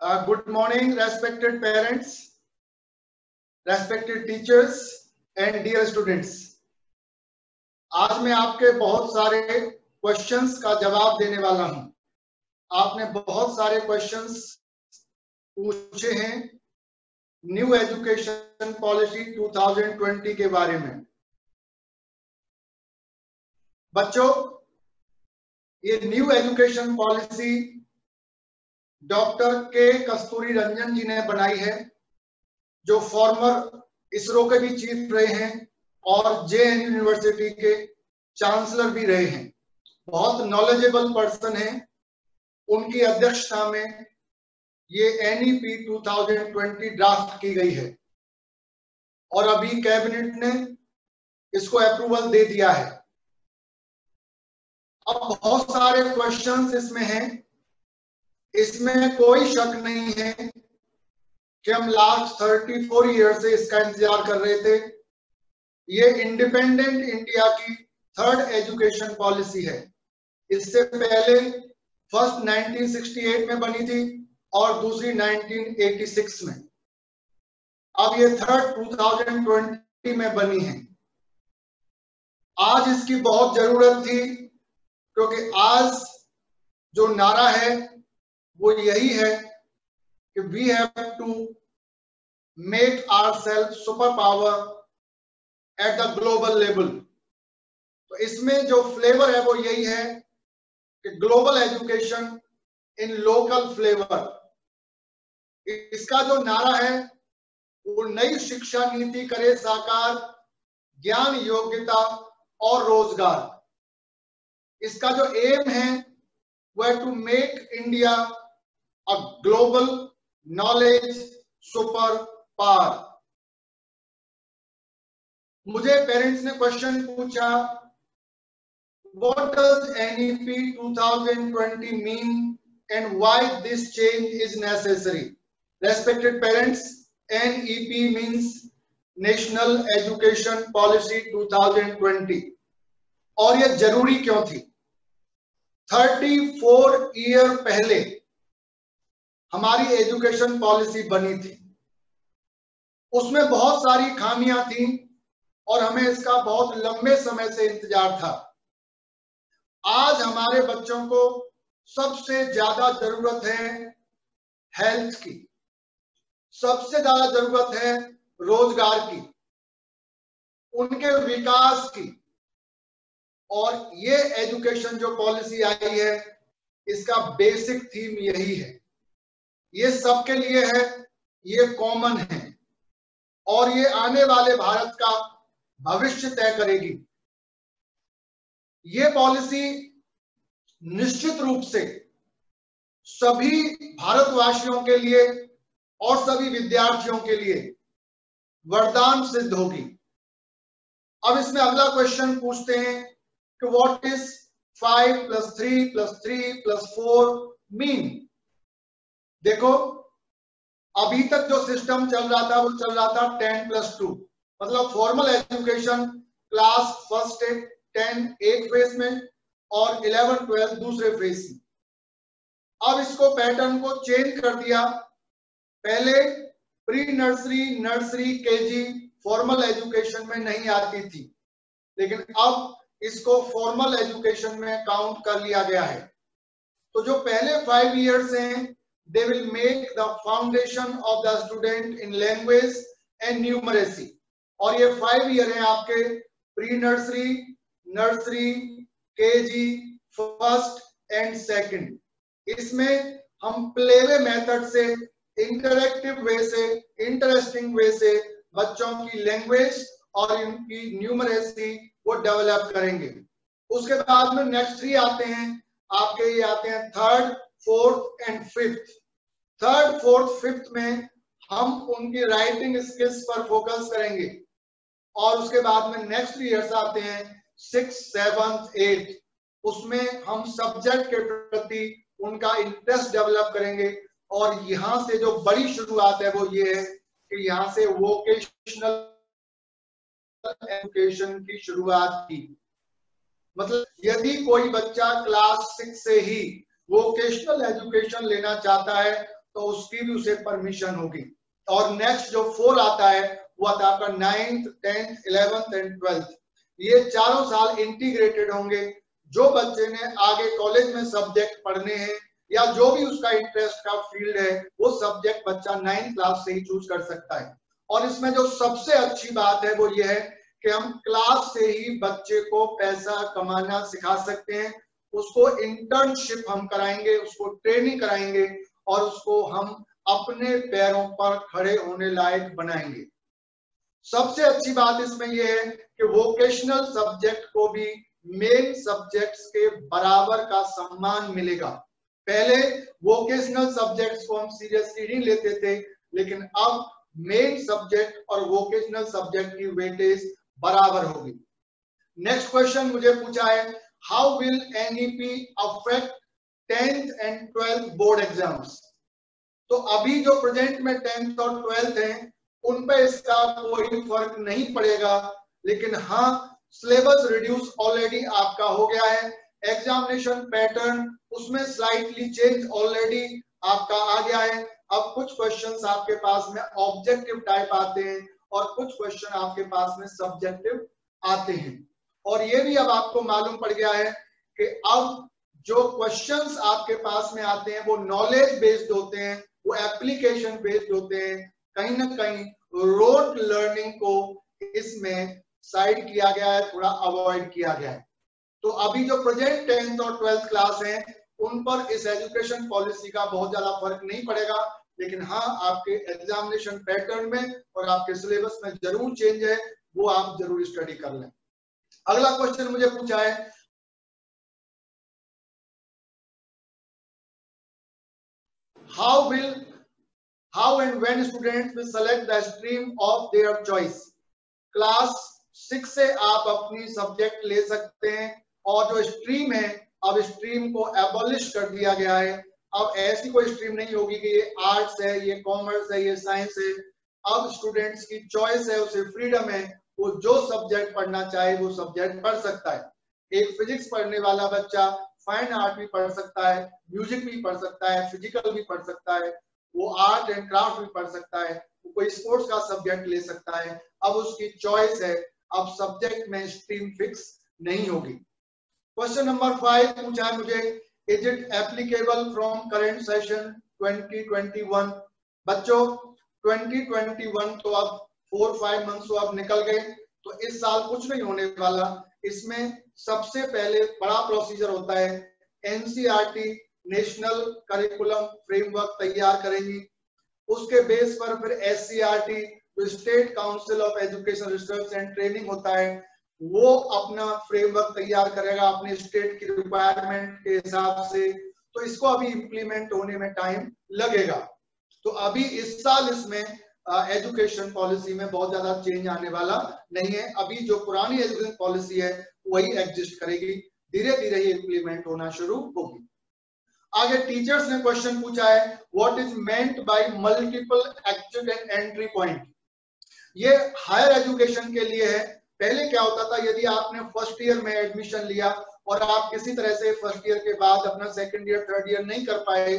Uh, good morning, respected parents, respected teachers, and dear students. आज मैं आपके बहुत सारे क्वेश्चंस का जवाब देने वाला हूँ आपने बहुत सारे क्वेश्चंस पूछे हैं न्यू एजुकेशन पॉलिसी 2020 के बारे में बच्चों ये न्यू एजुकेशन पॉलिसी डॉक्टर के कस्तूरी रंजन जी ने बनाई है, जो फॉर्मर इसरो के भी चीफ रहे हैं और जेएन यूनिवर्सिटी के चांसलर भी रहे हैं। बहुत नॉलेजेबल पर्सन है। उनकी अध्यक्षता में ये एनईपी 2020 ड्राफ्ट की गई है। और अभी कैबिनेट ने इसको अप्रूवल दे दिया है। अब बहुत सारे क्वेश्चंस इसमें हैं। इसमें कोई शक नहीं है कि हम लास्ट थर्टी फोर ईयर से इसका इंतज़ार कर रहे थे। ये इंडिपेंडेंट इंडिया की थर्ड एजुकेशन पॉलिसी है। इससे पहले फ़र्स्ट 1968 में बनी थी और दूसरी 1986 में। अब ये थर्ड 2020 में बनी है। आज इसकी बहुत ज़रूरत थी, क्योंकि आज जो नारा है वो यही है कि we have to make our self super power at the global level तो इसमें जो फ्लेवर है वो यही है कि global education in local flavour इसका जो नारा है, वो नई शिक्षा नीति करे साकार, ज्ञान योग्यता और रोज़गार। इसका जो एम है, वो है to make India a global knowledge super power. मुझे पेरेंट्स ने क्वेश्चन पूछा what does NEP 2020 mean and why this change is necessary respected parents NEP means national education policy 2020 और ये ज़रूरी क्यों थी? 34 ईयर पहले हमारी एजुकेशन पॉलिसी बनी थी। उसमें बहुत सारी खामियाँ थी और हमें इसका बहुत लंबे समय से इंतज़ार था। आज हमारे बच्चों को सबसे ज़्यादा ज़रूरत है हेल्थ की। सबसे ज़्यादा ज़रूरत है रोज़गार की, उनके विकास की। और ये एजुकेशन जो पॉलिसी आई है, इसका बेसिक थीम यही है। ये सबके लिए है, ये कॉमन है। और ये आने वाले भारत का भविष्य तय करेगी। ये पॉलिसी निश्चित रूप से सभी भारतवासियों के लिए और सभी विद्यार्थियों के लिए वरदान सिद्ध होगी। अब इसमें अगला क्वेश्चन पूछते हैं कि what is five plus three plus three plus four mean देखो, अभी तक जो सिस्टम चल रहा था, वो चल रहा था टेन प्लस टू मतलब formal education class first ten एक फ़ेज़ में और इलेवन ट्वेल्व दूसरे फ़ेज़ में. अब इसको पैटर्न को चेंज कर दिया। पहले pre nursery nursery KG formal education में नहीं आती थी। लेकिन अब इसको फॉर्मल एजुकेशन में काउंट कर लिया गया है। तो जो पहले फाइव इयर्स हैं they will make the foundation of the student in language and numeracy. और ये फाइव ईयर है आपके pre nursery nursery KG first and second इसमें हम प्लेवे मेथड से इंटरेक्टिव वे से इंटरेस्टिंग वे से बच्चों की लैंग्वेज और इनकी न्यूमरेसी वो डेवलप करेंगे। उसके बाद में नेक्स्ट थ्री आते हैं। आपके ये आते हैं third fourth and fifth. Third, fourth, fifth में हम उनकी राइटिंग स्किल्स पर फोकस करेंगे। और उसके बाद में नेक्स्ट ईयर्स आते हैं, सिक्स सेवंथ एट। उसमें हम सब्जेक्ट के प्रति उनका इंटरेस्ट डेवलप करेंगे। और यहाँ से जो बड़ी शुरुआत है वो ये है कि यहाँ से वोकेशनल एजुकेशन की शुरुआत की। मतलब यदि कोई बच्चा क्लास सिक्स से ही वोकेशनल एजुकेशन लेना चाहता है तो उसकी भी उसे परमिशन होगी। और नेक्स्ट जो फोर आता है, वो आता है आपका ninth tenth eleventh and twelfth ये चारों साल इंटीग्रेटेड होंगे। जो बच्चे ने आगे कॉलेज में सब्जेक्ट पढ़ने हैं, या जो भी उसका इंटरेस्ट का फ़ील्ड है, वो सब्जेक्ट बच्चा नाइन्थ क्लास से ही चूज़ कर सकता है। और इसमें जो सबसे अच्छी बात है, वो ये है कि हम क्लास से ही बच्चे को पैसा कमाना सिखा सकते हैं। उसको इंटर्नशिप हम कराएँगे, उसको ट्रेनिंग कराएँगे और उसको हम अपने पैरों पर खड़े होने लायक बनाएँगे। सबसे अच्छी बात इसमें यह है कि वोकेशनल सब्जेक्ट को भी मेन सब्जेक्ट्स के बराबर का सम्मान मिलेगा। पहले वोकेशनल सब्जेक्ट्स को हम सीरियसली नहीं लेते थे, लेकिन अब मेन सब्जेक्ट और वोकेशनल सब्जेक्ट की वेटेज बराबर होगी। नेक्स्ट क्वेश्चन मुझे पूछा है how will NEP affect tenth and twelfth board exams तो अभी जो प्रेजेंट में टेंथ और ट्वेल्थ हैं, उन पे इसका कोई फ़र्क नहीं पड़ेगा। लेकिन हाँ सिलेबस रिड्यूस ऑलरेडी आपका हो गया है। एग्जामिनेशन पैटर्न उसमें स्लाइटली चेंज ऑलरेडी आपका आ गया है। अब कुछ क्वेश्चंस आपके पास में ऑब्जेक्टिव टाइप आते हैं और कुछ क्वेश्चन आपके पास में सब्जेक्टिव आते हैं। और ये भी अब आपको मालूम पड़ गया है कि अब जो क्वेश्चंस आपके पास में आते हैं, वो नॉलेज बेस्ड होते हैं, वो एप्लीकेशन बेस्ड होते हैं। कहीं ना कहीं रोड लर्निंग को इसमें साइड किया गया है, थोड़ा अवॉइड किया गया है। तो अभी जो प्रेजेंट टेंथ और ट्वेल्थ क्लास है, उन पर इस एजुकेशन पॉलिसी का बहुत ज़्यादा फ़र्क नहीं पड़ेगा। लेकिन हाँ आपके एग्जामिनेशन पैटर्न में और आपके सिलेबस में ज़रूर चेंज है, वो आप ज़रूर स्टडी कर लें। अगला क्वेश्चन मुझे पूछा है। How will how and when students will select the stream of their choice class six से आप अपनी सब्जेक्ट ले सकते हैं और जो स्ट्रीम है, अब स्ट्रीम को एबॉलिश कर दिया गया है। अब ऐसी कोई स्ट्रीम नहीं होगी कि ये आर्ट्स है, ये कॉमर्स है, ये साइंस है। अब स्टूडेंट्स की चॉइस है, उसे फ्रीडम है। वो जो सब्जेक्ट पढ़ना चाहे, वो सब्जेक्ट पढ़ सकता है। एक फिजिक्स पढ़ने वाला बच्चा फाइन आर्ट भी पढ़ सकता है म्यूज़िक भी पढ़ सकता है फ़िज़िकल भी पढ़ सकता है, वो आर्ट एंड क्राफ्ट भी पढ़ सकता है, वो कोई स्पोर्ट्स का सब्जेक्ट ले सकता है। अब उसकी चॉइस है। अब सब्जेक्ट में स्ट्रीम फिक्स नहीं होगी। क्वेश्चन नंबर फाइव पूछा है मुझे। Is it applicable from current session 2021 बच्चों 2021 तो अब फोर फाइव मंथ्स अब निकल गए तो इस साल कुछ नहीं होने वाला। इसमें सबसे पहले बड़ा प्रोसीजर होता है एनसीआरटी नेशनल करिकुलम फ्रेमवर्क तैयार करेंगी। उसके बेस पर फिर एस जो state council of education research and training होता है, वो अपना फ्रेमवर्क तैयार करेगा अपने स्टेट की रिक्वायरमेंट के हिसाब से। तो इसको अभी इम्प्लीमेंट होने में टाइम लगेगा। तो अभी इस साल इसमें एजुकेशन पॉलिसी में बहुत ज़्यादा चेंज आने वाला नहीं है। अभी जो पुरानी एजुकेशन पॉलिसी है, वही एग्जिस्ट करेगी। धीरे धीरे ये इम्प्लीमेंट होना शुरू होगी। आगे टीचर्स ने क्वेश्चन पूछा है what is meant by multiple exit and entry point ये हायर एजुकेशन के लिए है। पहले क्या होता था, यदि आपने फ़र्स्ट ईयर में एडमिशन लिया और आप किसी तरह से फ़र्स्ट ईयर के बाद अपना सेकेंड ईयर थर्ड ईयर नहीं कर पाए,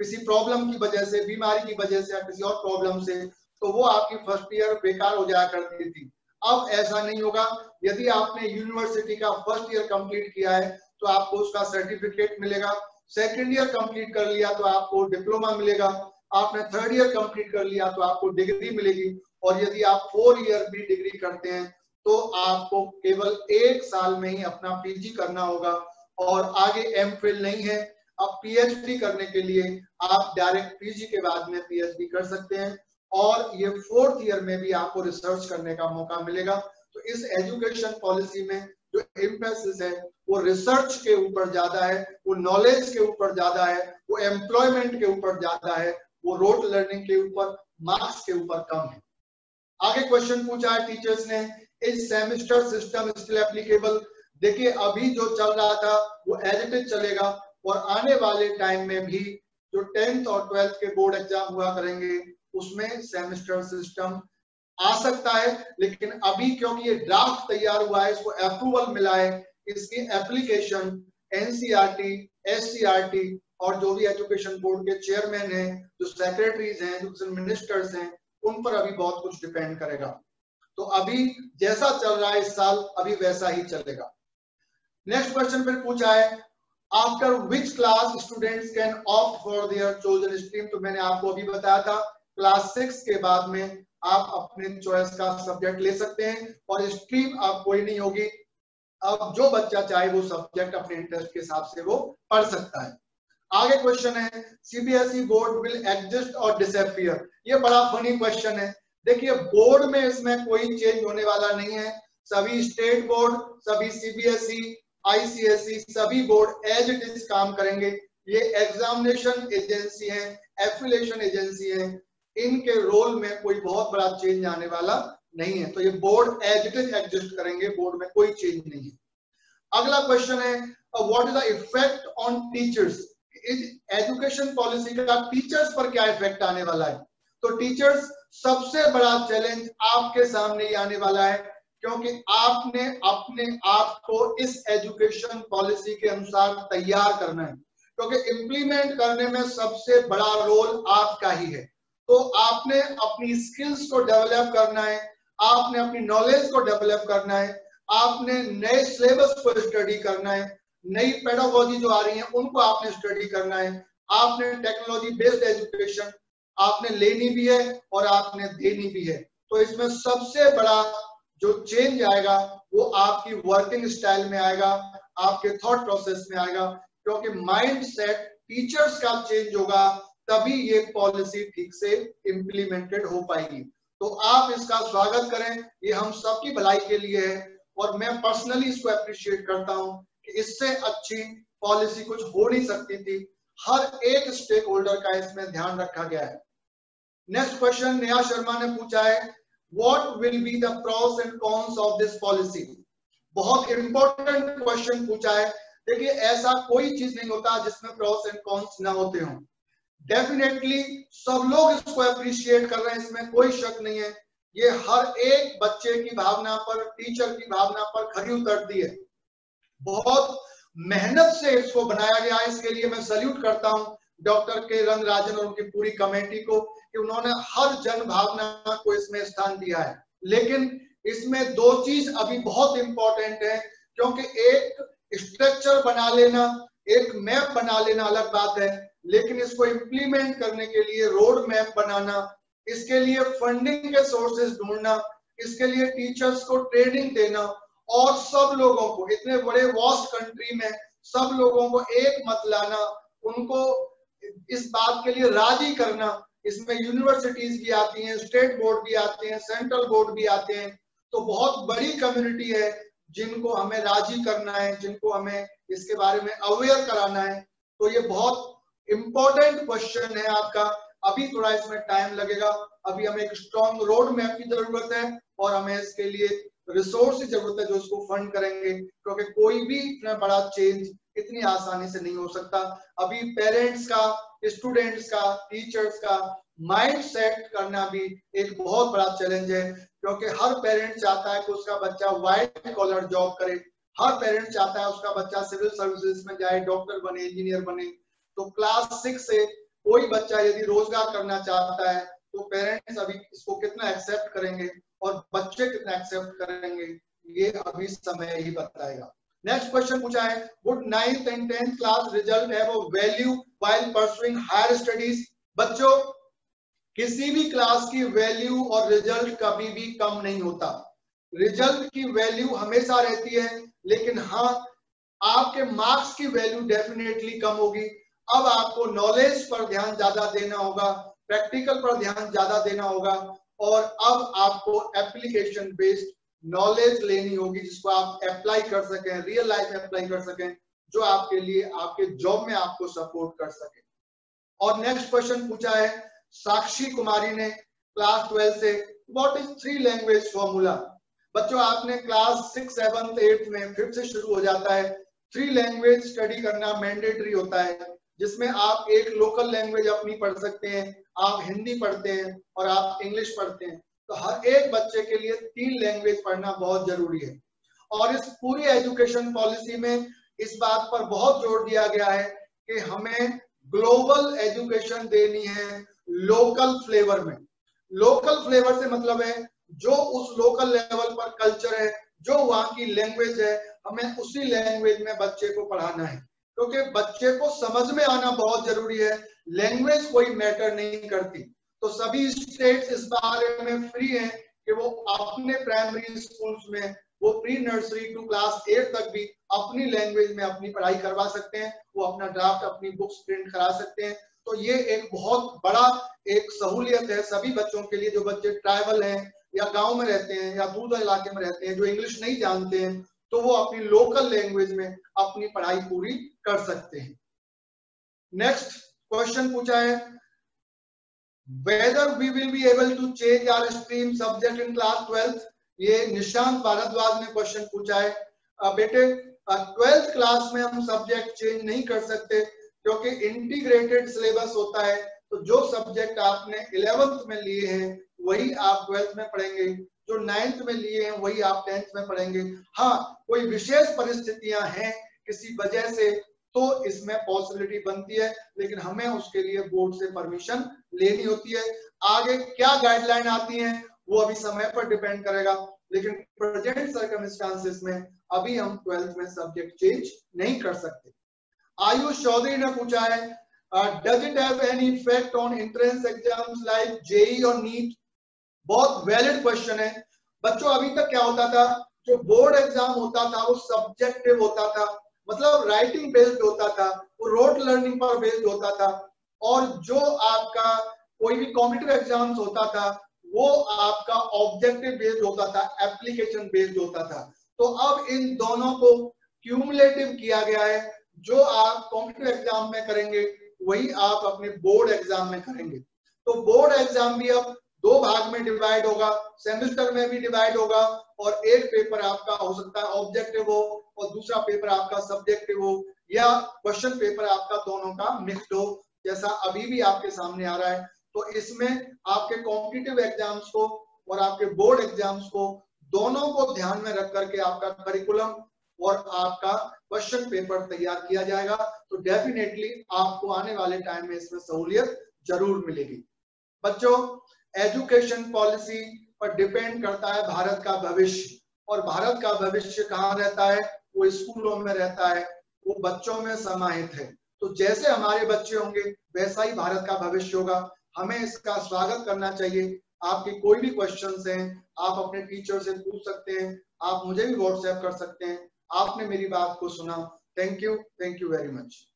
किसी प्रॉब्लम की वजह से, बीमारी की वजह से या किसी और प्रॉब्लम से तो वो आपकी फ़र्स्ट ईयर बेकार हो जाया करती थी। अब ऐसा नहीं होगा। यदि आपने यूनिवर्सिटी का फ़र्स्ट ईयर कंप्लीट किया है तो आपको उसका सर्टिफिकेट मिलेगा। सेकेंड ईयर कंप्लीट कर लिया तो आपको डिप्लोमा मिलेगा। आपने थर्ड ईयर कंप्लीट कर लिया तो आपको डिग्री मिलेगी। और यदि आप फोर ईयर भी डिग्री करते हैं तो आपको केवल एक साल में ही अपना पीजी करना होगा। और आगे एम नहीं है। अब पीएचडी करने के लिए आप डायरेक्ट पीजी के बाद में पीएचडी कर सकते हैं। और ये फोर्थ ईयर में भी आपको रिसर्च करने का मौका मिलेगा। तो इस एजुकेशन पॉलिसी में जो इम्पेसिस है, वो रिसर्च के ऊपर ज़्यादा है, वो नॉलेज के ऊपर ज़्यादा है, वो एम्प्लॉयमेंट के ऊपर ज़्यादा है, वो रोड लर्निंग के ऊपर मार्क्स के ऊपर कम है। आगे क्वेश्चन पूछा है टीचर्स ने is semester system still applicable देखिए, अभी जो चल रहा था, वो एज इट इज़ चलेगा, और आने वाले टाइम में भी जो टेंथ और ट्वेल्थ के बोर्ड एग्ज़ाम हुआ करेंगे उसमें सेमिस्टर सिस्टम आ सकता है, लेकिन अभी क्योंकि ये ड्राफ्ट तैयार हुआ है, इसको अप्रूवल मिला है, इसकी एप्लीकेशन एनसीआरटी एससीआरटी और जो भी एजुकेशन बोर्ड के चेयरमैन हैं, जो सेक्रेटरीज हैं, जो मिनिस्टर्स हैं, उन पर अभी बहुत कुछ डिपेंड करेगा। तो अभी जैसा चल रहा है इस साल, अभी वैसा ही चलेगा। नेक्स्ट क्वेश्चन फिर पूछा है after which class students can opt for their chosen stream तो मैंने आपको अभी बताया था क्लास सिक्स के बाद में आप अपने चॉइस का सब्जेक्ट ले सकते हैं और स्ट्रीम आप कोई नहीं होगी। अब जो बच्चा चाहे वो सब्जेक्ट अपने इंटरेस्ट के हिसाब से वो पढ़ सकता है। आगे क्वेश्चन है सीबीएसई बोर्ड विल एग्जिस्ट और डिसअपियर ये बड़ा फनी क्वेश्चन है। देखिए बोर्ड में इसमें कोई चेंज होने वाला नहीं है। सभी स्टेट बोर्ड सभी सीबीएसई आईसीएसई सभी बोर्ड एज इट इज़ काम करेंगे। ये एग्जामिनेशन एजेंसी है एफिलेशन एजेंसी है। इनके रोल में कोई बहुत बड़ा चेंज आने वाला नहीं है। तो ये board as it is exist करेंगे बोर्ड में कोई चेंज नहीं है। अगला क्वेश्चन है what is the effect on teachers education policy का टीचर्स पर क्या इफ़ेक्ट आने वाला है? तो टीचर्स सबसे बड़ा चैलेंज आपके सामने ही आने वाला है, क्योंकि आपने अपने आप को इस एजुकेशन पॉलिसी के अनुसार तैयार करना है। क्योंकि इंप्लीमेंट करने में सबसे बड़ा रोल आपका ही है। तो आपने अपनी स्किल्स को डेवलप करना है, आपने अपनी नॉलेज को डेवलप करना है, आपने नए सिलेबस को स्टडी करना है, नई पेडागोजी जो आ रही है, उनको आपने स्टडी करना है। आपने टेक्नोलॉजी बेस्ड एजुकेशन आपने लेनी भी है और आपने देनी भी है। तो इसमें सबसे बड़ा जो चेंज आएगा, वो आपकी वर्किंग स्टाइल में आएगा, आपके थॉट प्रोसेस में आएगा, क्योंकि माइंड सेट टीचर्स का चेंज होगा तभी ये पॉलिसी ठीक से इम्प्लीमेंटेड हो पाएगी। तो आप इसका स्वागत करें। ये हम सबकी भलाई के लिए है और मैं पर्सनली इसको अप्रिशिएट करता हूँ कि इससे अच्छी पॉलिसी कुछ हो नहीं सकती थी। हर एक स्टेक होल्डर का इसमें ध्यान रखा गया है। नेक्स्ट क्वेश्चन नेहा शर्मा ने पूछा है what will be the pros and cons of this policy बहुत इंपॉर्टेंट क्वेश्चन पूछा है। देखिए, ऐसा कोई चीज़ नहीं होता जिसमें प्रोस एंड कॉन्स ना होते हों। डेफिनेटली सब लोग इसको अप्रिशिएट कर रहे हैं, इसमें कोई शक नहीं है। ये हर एक बच्चे की भावना पर टीचर की भावना पर खरी उतरती है। बहुत मेहनत से इसको बनाया गया है। इसके लिए मैं सल्यूट करता हूँ डॉक्टर के रंग राजन और उनकी पूरी कमेटी को कि उन्होंने हर जन भावना को इसमें स्थान दिया है। लेकिन इसमें दो चीज़ अभी बहुत इंपॉर्टेंट है, क्योंकि एक स्ट्रक्चर बना लेना, एक मैप बना लेना अलग बात है। लेकिन इसको इम्प्लीमेंट करने के लिए रोड मैप बनाना, इसके लिए फंडिंग के सोर्सेज ढूंढना, इसके लिए टीचर्स को ट्रेनिंग देना और सब लोगों को, इतने बड़े वॉस्ट कंट्री में सब लोगों को एक मत लाना, उनको इस बात के लिए राज़ी करना। इसमें यूनिवर्सिटीज भी आती हैं स्टेट बोर्ड भी आते हैं सेंट्रल बोर्ड भी आते हैं। तो बहुत बड़ी कम्युनिटी है जिनको हमें राज़ी करना है, जिनको हमें इसके बारे में अवेयर कराना है। तो ये बहुत इंपॉर्टेंट क्वेश्चन है आपका। अभी थोड़ा इसमें टाइम लगेगा। अभी हमें एक स्ट्रॉन्ग रोड मैप की ज़रूरत है और हमें इसके लिए रिसोर्स की ज़रूरत है जो इसको फंड करेंगे। क्योंकि कोई भी इतना बड़ा चेंज इतनी आसानी से नहीं हो सकता। अभी पेरेंट्स का स्टूडेंट्स का टीचर्स का माइंड सेट करना भी एक बहुत बड़ा चैलेंज है। क्योंकि हर पेरेंट चाहता है कि उसका बच्चा व्हाइट कॉलर जॉब करे। हर पेरेंट चाहता है उसका बच्चा सिविल सर्विसेज़ में जाए डॉक्टर बने इंजीनियर बने। तो क्लास सिक्स से कोई बच्चा यदि रोज़गार करना चाहता है तो पेरेंट्स अभी इसको कितना एक्सेप्ट करेंगे और बच्चे कितना एक्सेप्ट करेंगे, ये अभी समय ही बताएगा। नेक्स्ट क्वेश्चन पूछा है would ninth and tenth class result have a value while pursuing higher studies बच्चों, किसी भी क्लास की वैल्यू और रिज़ल्ट कभी भी कम नहीं होता। रिज़ल्ट की वैल्यू हमेशा रहती है, लेकिन हाँ आपके मार्क्स की वैल्यू डेफिनेटली कम होगी। अब आपको नॉलेज पर ध्यान ज़्यादा देना होगा प्रैक्टिकल पर ध्यान ज़्यादा देना होगा और अब आपको एप्लीकेशन बेस्ड नॉलेज लेनी होगी जिसको आप अप्लाई कर सकें रियल लाइफ अप्लाई कर सकें, जो आपके लिए, आपके जॉब में आपको सपोर्ट कर सके। और नेक्स्ट क्वेश्चन पूछा है, साक्षी कुमारी ने क्लास ट्वेल्थ से what is three language formula बच्चों, आपने क्लास सिक्स सेवंथ एट्थ में फिफ्थ से शुरू हो जाता है। थ्री लैंग्वेज स्टडी करना मैंडेटरी होता है। जिसमें आप एक लोकल लैंग्वेज अपनी पढ़ सकते हैं, आप हिंदी पढ़ते हैं और आप इंग्लिश पढ़ते हैं। तो हर एक बच्चे के लिए तीन लैंग्वेज पढ़ना बहुत ज़रूरी है। और इस पूरी एजुकेशन पॉलिसी में इस बात पर बहुत ज़ोर दिया गया है कि हमें ग्लोबल एजुकेशन देनी है लोकल फ्लेवर में। लोकल फ्लेवर से मतलब है जो उस लोकल लेवल पर कल्चर है, जो वहाँ की लैंग्वेज है, हमें उसी लैंग्वेज में बच्चे को पढ़ाना है। क्योंकि बच्चे को समझ में आना बहुत ज़रूरी है। लैंग्वेज कोई मैटर नहीं करती। तो सभी स्टेट्स इस बारे में फ्री हैं कि वो अपने प्राइमरी स्कूल्स में, वो pre nursery to class eight तक भी अपनी लैंग्वेज में अपनी पढ़ाई करवा सकते हैं। वो अपना ड्राफ्ट अपनी बुक्स प्रिंट करा सकते हैं। तो ये एक बहुत बड़ा एक सहूलियत है सभी बच्चों के लिए, जो बच्चे ट्राइबल हैं या गाँव में रहते हैं या दूर इलाके में रहते हैं, जो इंग्लिश नहीं जानते हैं। तो वो अपनी लोकल लैंग्वेज में अपनी पढ़ाई पूरी कर सकते हैं। नेक्स्ट क्वेश्चन पूछा है whether we will be able to change our stream subject in class 12th ये निशांत भारद्वाज ने क्वेश्चन पूछा है। आ, बेटे ट्वेल्थ क्लास में हम सब्जेक्ट चेंज नहीं कर सकते क्योंकि इंटीग्रेटेड सिलेबस होता है। तो जो सब्जेक्ट आपने इलेवेंथ में लिए हैं वही आप ट्वेल्थ में पढ़ेंगे। जो नाइन्थ में लिए हैं, वही आप टेंथ में पढ़ेंगे। हाँ कोई विशेष परिस्थितियाँ हैं किसी वजह से तो इसमें पॉसिबिलिटी बनती है, लेकिन हमें उसके लिए बोर्ड से परमिशन लेनी होती है। आगे क्या गाइडलाइन आती है, वो अभी समय पर डिपेंड करेगा, लेकिन प्रेजेंट सर्कमस्टांसिस में अभी हम ट्वेल्थ में सब्जेक्ट चेंज नहीं कर सकते। आयुष चौधरी ने पूछा है does it have any effect on entrance exams like JEE और नीट बहुत वैलिड क्वेश्चन है। बच्चों, अभी तक क्या होता था? जो बोर्ड एग्ज़ाम होता था, वो सब्जेक्टिव होता था। मतलब राइटिंग बेस्ड होता था, वो रोड लर्निंग पर बेस्ड होता था। और जो आपका कोई भी कॉम्पिटिव एग्ज़ाम्स होता था, वो आपका ऑब्जेक्टिव बेस्ड होता था एप्लीकेशन बेस्ड होता था। तो अब इन दोनों को क्यूमुलेटिव किया गया है। जो आप कॉम्पिटिव एग्ज़ाम में करेंगे, वही आप अपने बोर्ड एग्ज़ाम में करेंगे। तो बोर्ड एग्ज़ाम भी अब दो भाग में डिवाइड होगा सेमिस्टर में भी डिवाइड होगा और एक पेपर आपका हो सकता है ऑब्जेक्टिव हो और दूसरा पेपर आपका सब्जेक्टिव हो या क्वेश्चन पेपर आपका दोनों का मिक्सड हो, जैसा अभी भी आपके सामने आ रहा है। तो इसमें आपके कॉम्पिटिटिव एग्ज़ाम्स को और आपके बोर्ड एग्ज़ाम्स को दोनों को ध्यान में रख करके आपका करिकुलम और आपका क्वेश्चन पेपर तैयार किया जाएगा। तो डेफिनेटली आपको आने वाले टाइम में इसमें सहूलियत ज़रूर मिलेगी। बच्चों एजुकेशन पॉलिसी पर डिपेंड करता है भारत का भविष्य। और भारत का भविष्य कहाँ रहता है? वो स्कूलों में रहता है। वो बच्चों में समाहित है। तो जैसे हमारे बच्चे होंगे, वैसा ही भारत का भविष्य होगा। हमें इसका स्वागत करना चाहिए। आपके कोई भी क्वेश्चन हैं, आप अपने टीचर से पूछ सकते हैं, आप मुझे भी व्हाट्सएप कर सकते हैं। आपने मेरी बात को सुना। Thank you thank you very much